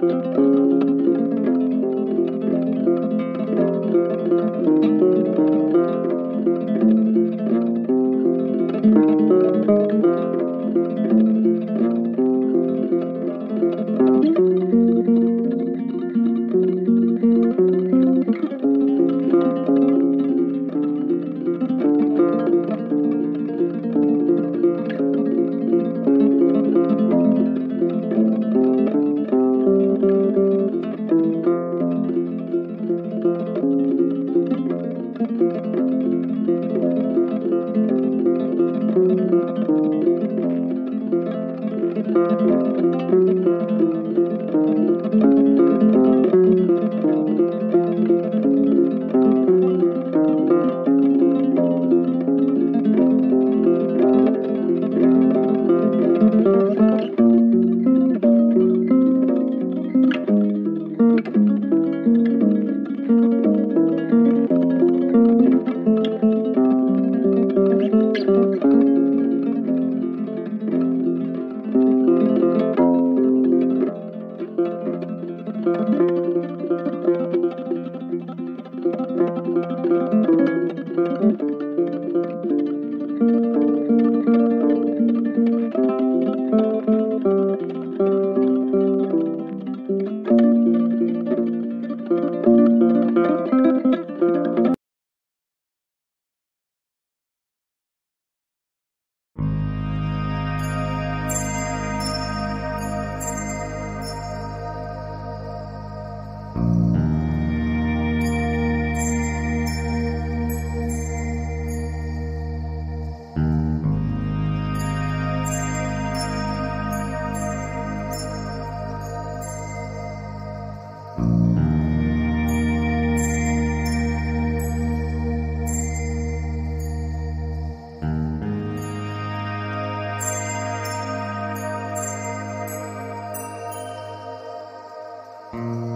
Música Mm-hmm.